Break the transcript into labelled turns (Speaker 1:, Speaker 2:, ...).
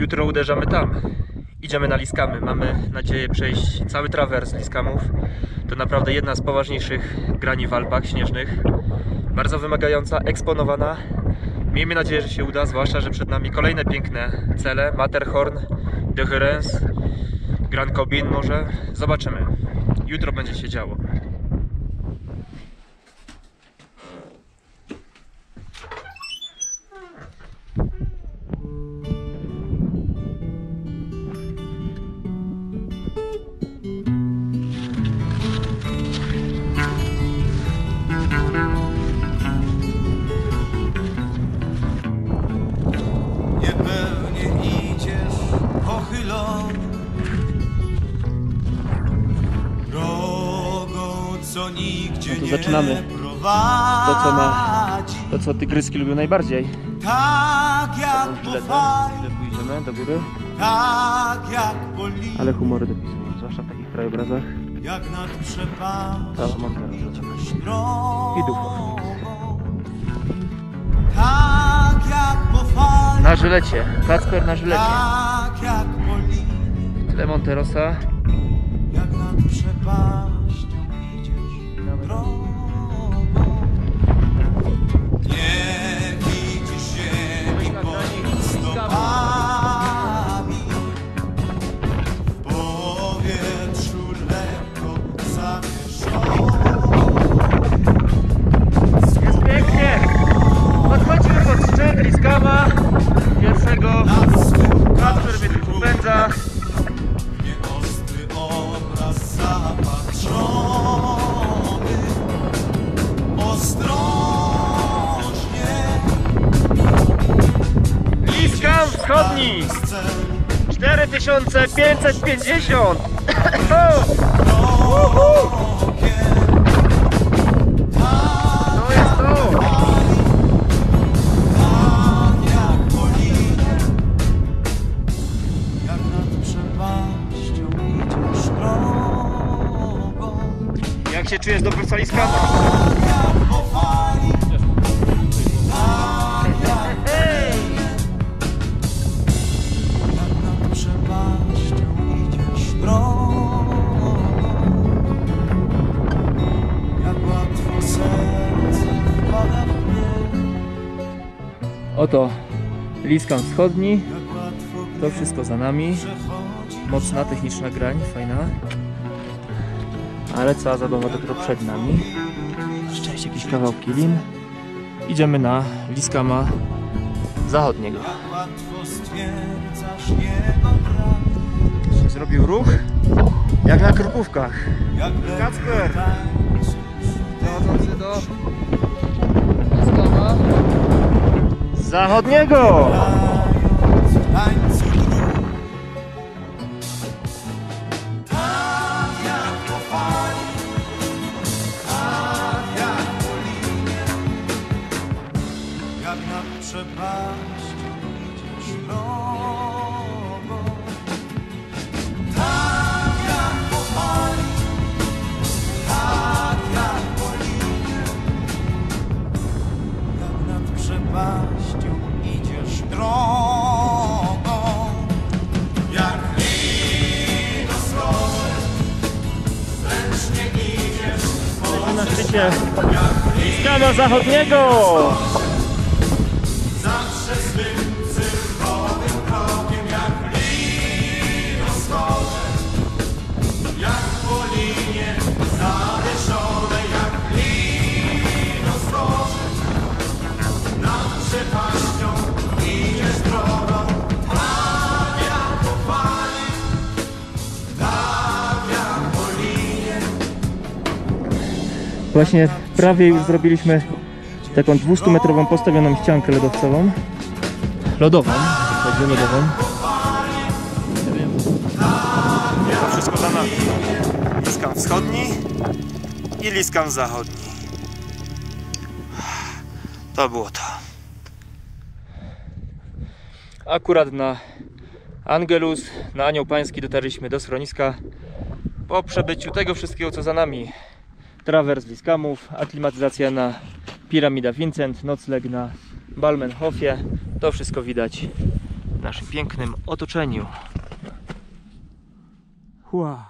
Speaker 1: Jutro uderzamy tam. Idziemy na Liskamy. Mamy nadzieję przejść cały trawers Liskamów. To naprawdę jedna z poważniejszych grani w Alpach śnieżnych. Bardzo wymagająca, eksponowana. Miejmy nadzieję, że się uda, zwłaszcza, że przed nami kolejne piękne cele. Matterhorn, De Herens, Grand Cobin może. Zobaczymy. Jutro będzie się działo.
Speaker 2: Pochylony Drogą, co nigdzie
Speaker 1: No to zaczynamy. To, co na- To co tygryski lubią najbardziej.
Speaker 2: Tak jak po
Speaker 1: źle pójdziemy do góry,
Speaker 2: tak jak po
Speaker 1: ale humory dopisują, zwłaszcza w takich krajobrazach.
Speaker 2: Jak nad przepaścią
Speaker 1: I duchą.
Speaker 2: Tak jak po fali,
Speaker 1: Na żylecie, Kacper na żylecie.
Speaker 2: tak jak
Speaker 1: Tyle Monterosa.
Speaker 2: Jak nad przepaścią idziesz drogą Ostrożnie
Speaker 1: Liskam wschodni!
Speaker 2: Scen
Speaker 1: 4550! To jest to!
Speaker 2: jak
Speaker 1: się czujesz do końca Oto Liskam wschodni. To wszystko za nami. Mocna, techniczna grań, fajna. Ale cała zabawa dopiero przed nami. Szczęście jakieś kawałki lin. Idziemy na Liskama zachodniego. Zrobił ruch jak na krupówkach.
Speaker 2: Jak
Speaker 1: Kacper. Dochodzący do Liskama zachodniego. Na szczycie Liskama zachodniego. Właśnie prawie już zrobiliśmy taką 200-metrową postawioną ściankę lodowcową. Lodową, chodzi o lodową. To wszystko za nami. Liskam wschodni i Liskam zachodni. To było to. Akurat na Angelus, na Anioł Pański dotarliśmy do schroniska po przebyciu tego wszystkiego co za nami trawers Liskamów, aklimatyzacja na Piramida Vincent, nocleg na Balmenhofie. To wszystko widać w naszym pięknym otoczeniu. Wow.